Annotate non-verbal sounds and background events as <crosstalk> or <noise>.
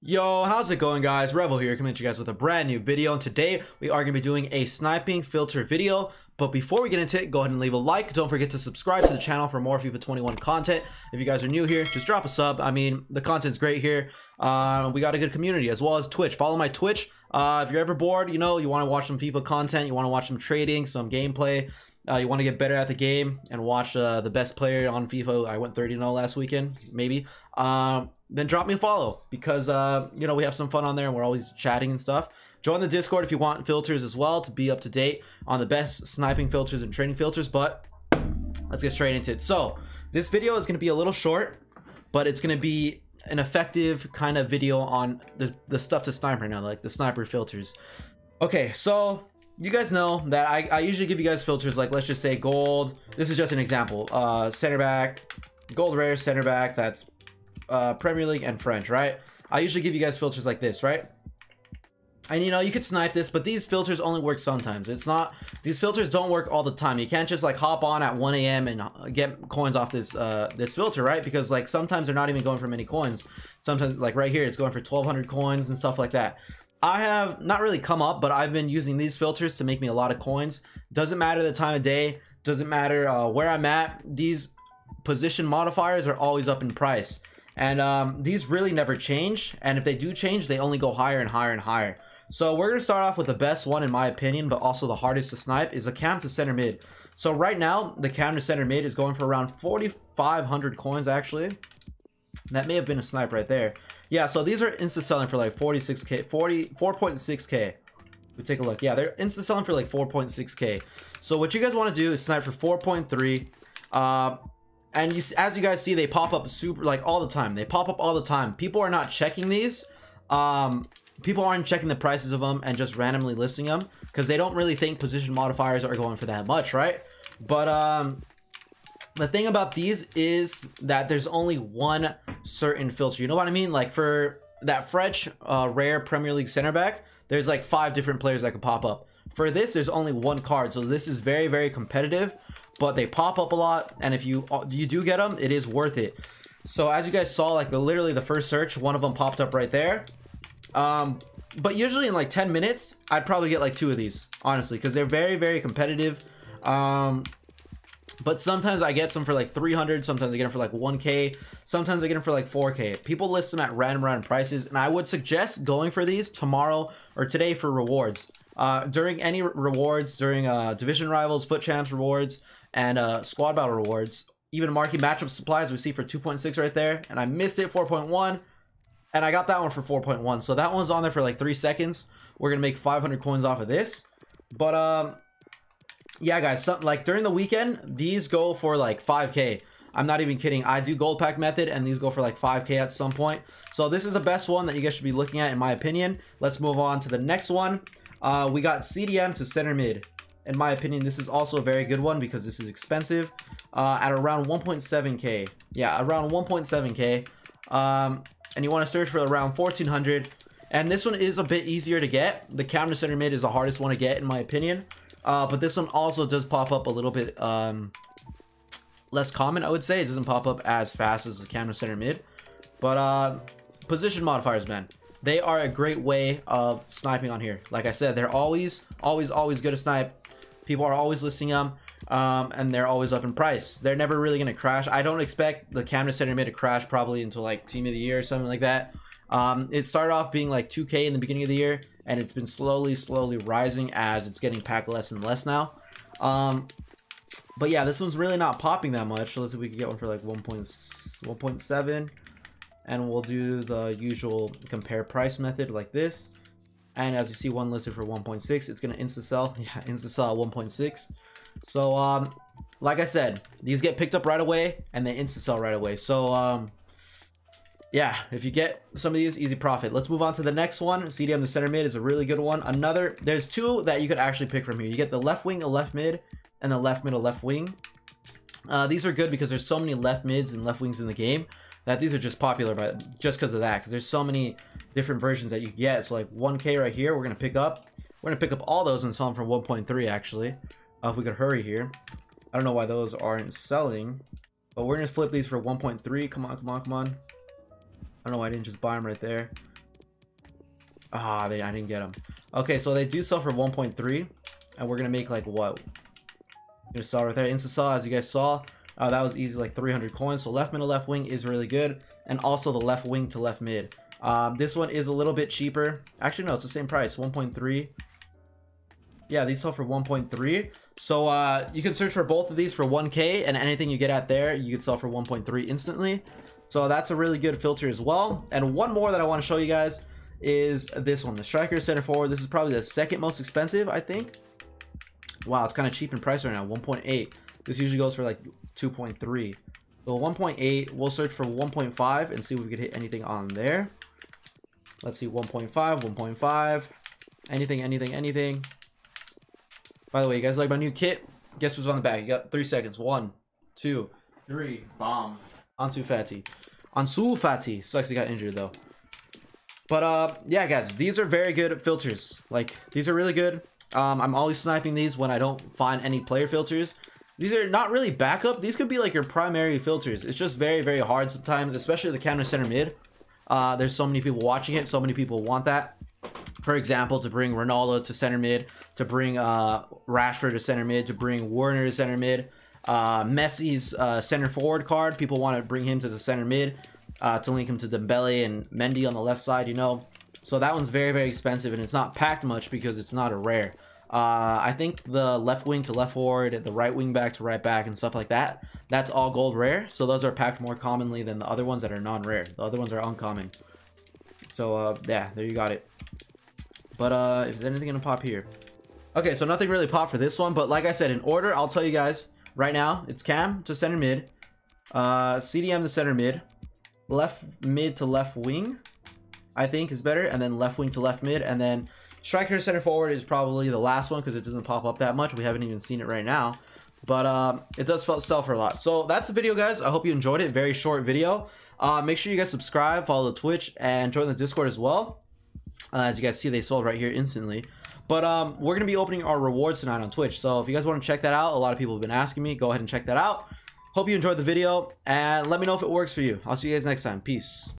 Yo, how's it going guys? Revoh here coming to you guys with a brand new video and today we are going to be doing a sniping filter video. But before we get into it, go ahead and leave a like. Don't forget to subscribe to the channel for more FIFA 21 content. If you guys are new here, just drop a sub. I mean, the content's great here. Uh, we got a good community as well as Twitch. Follow my Twitch. Uh, if you're ever bored, you know, you want to watch some FIFA content, you want to watch some trading, some gameplay, uh, you want to get better at the game and watch uh, the best player on FIFA. I went 30-0 last weekend, maybe. Um, then drop me a follow because uh, you know we have some fun on there and we're always chatting and stuff. Join the Discord if you want filters as well to be up to date on the best sniping filters and trading filters. But let's get straight into it. So this video is going to be a little short, but it's going to be an effective kind of video on the, the stuff to snipe right now, like the sniper filters. Okay, so you guys know that I, I usually give you guys filters like let's just say gold. This is just an example. Uh, center back, gold rare center back. That's uh, Premier League and French, right? I usually give you guys filters like this, right? And you know, you could snipe this, but these filters only work sometimes. It's not, these filters don't work all the time. You can't just like hop on at 1 a.m. and get coins off this uh, this filter, right? Because like sometimes they're not even going for many coins. Sometimes like right here, it's going for 1200 coins and stuff like that. I have not really come up, but I've been using these filters to make me a lot of coins. Doesn't matter the time of day, doesn't matter uh, where I'm at. These position modifiers are always up in price. And um, these really never change. And if they do change, they only go higher and higher and higher. So we're going to start off with the best one in my opinion, but also the hardest to snipe is a cam to center mid. So right now, the cam to center mid is going for around 4,500 coins actually. That may have been a snipe right there. Yeah, so these are insta selling for like 46k, 40, 4.6k. We take a look. Yeah, they're insta selling for like 4.6k. So what you guys want to do is snipe for 4.3. Uh, and you, as you guys see they pop up super like all the time. They pop up all the time. People are not checking these. Um people aren't checking the prices of them and just randomly listing them because they don't really think position modifiers are going for that much right? But um the thing about these is that there's only one certain filter. You know what i mean? Like for that french uh, rare premier league center back there's like five different players that could pop up. For this there's only one card so this is very very competitive but they pop up a lot and if you you do get them it is worth it. So as you guys saw like the literally the first search one of them popped up right there. Um but usually in like 10 minutes i'd probably get like two of these honestly because they're very very competitive. Um but sometimes I get some for like 300 sometimes I get them for like 1k sometimes I get them for like 4k people list them at random random prices and I would suggest going for these tomorrow or today for rewards. Uh, during any rewards during uh, division rivals FUT champs rewards and uh, squad battle rewards. Even marquee matchup supplies we see for 2.6 right there. And I missed it 4.1. And I got that one for 4.1. So that one's on there for like three seconds. We're going to make 500 coins off of this. But um, yeah, guys, so, like during the weekend, these go for like 5k. I'm not even kidding. I do gold pack method and these go for like 5k at some point. So this is the best one that you guys should be looking at in my opinion. Let's move on to the next one. Uh, we got CDM to center mid in my opinion, this is also a very good one because this is expensive uh, at around 1.7k. Yeah, around 1.7k. Um, and you want to search for around 1400. And this one is a bit easier to get. The cam to center mid is the hardest one to get in my opinion. Uh, but this one also does pop up a little bit um, less common, I would say. It doesn't pop up as fast as the cam to center mid. But uh, position modifiers, man. They are a great way of sniping on here. Like I said, they're always, always, always good to snipe. People are always listing them. Um, and they're always up in price. They're never really going to crash. I don't expect the cam to center mid to crash probably until like team of the year or something like that. Um, it started off being like 2k in the beginning of the year and it's been slowly, slowly rising as it's getting packed less and less now. Um, but yeah, this one's really not popping that much. Let's see if we can get one for like 1.7 and we'll do the usual compare price method like this. And as you see, one listed for 1.6. It's going to insta-sell. <laughs> Yeah, insta-sell at 1.6. So, um, like I said, these get picked up right away and they insta-sell right away. So, um, yeah, if you get some of these, easy profit. Let's move on to the next one. CDM the center mid is a really good one. Another, there's two that you could actually pick from here. You get the left wing, a left mid, and the left mid, a left wing. Uh, these are good because there's so many left mids and left wings in the game that these are just popular but just because of that because there's so many different versions that you get so like 1k right here we're gonna pick up we're gonna pick up all those and sell them for 1.3 actually uh, if we could hurry here i don't know why those aren't selling but we're gonna flip these for 1.3 come on come on come on i don't know why i didn't just buy them right there Ah, they I didn't get them. Okay, so they do sell for 1.3, and we're gonna make like what? Gonna sell right there. Insta saw, as you guys saw, uh, that was easy, like 300 coins. So left mid to left wing is really good, and also the left wing to left mid. Um, this one is a little bit cheaper. Actually, no, it's the same price, 1.3. Yeah, these sell for 1.3. So uh, you can search for both of these for 1k, and anything you get at there, you can sell for 1.3 instantly. So that's a really good filter as well. And one more that I want to show you guys is this one, the striker center forward. This is probably the second most expensive, I think. Wow, it's kind of cheap in price right now, 1.8. This usually goes for like 2.3. So 1.8, we'll search for 1.5 and see if we could hit anything on there. Let's see, 1.5, 1.5, anything, anything, anything. By the way, you guys like my new kit? Guess who's on the back? You got three seconds. One, two, three. Bomb. Ansu Fati. Ansu Fati. Sucks he got injured though. But uh, yeah, guys, these are very good filters. Like these are really good. Um, I'm always sniping these when I don't find any player filters. These are not really backup. These could be like your primary filters. It's just very, very hard sometimes, especially the cam to center mid. Uh, there's so many people watching it. So many people want that. For example, to bring Ronaldo to center mid, to bring uh, Rashford to center mid, to bring Werner to center mid. Uh, Messi's uh, center forward card. People want to bring him to the center mid uh, to link him to Dembele and Mendy on the left side, you know. So that one's very, very expensive, and it's not packed much because it's not a rare. Uh, I think the left wing to left forward, the right wing back to right back, and stuff like that, that's all gold rare. So those are packed more commonly than the other ones that are non-rare. The other ones are uncommon. So, uh, yeah, there you got it. But, uh, if there's anything gonna pop here? Okay, so nothing really popped for this one, but like I said, in order, I'll tell you guys right now, it's Cam to center mid, uh, CDM to center mid, left mid to left wing, I think is better, and then left wing to left mid, and then striker center forward is probably the last one because it doesn't pop up that much. We haven't even seen it right now, but um, it does sell for a lot. So that's the video, guys. I hope you enjoyed it. Very short video. Uh, make sure you guys subscribe, follow the Twitch, and join the Discord as well. Uh, as you guys see, they sold right here instantly. But um, we're going to be opening our rewards tonight on Twitch. So if you guys want to check that out, a lot of people have been asking me. Go ahead and check that out. Hope you enjoyed the video and let me know if it works for you. I'll see you guys next time. Peace.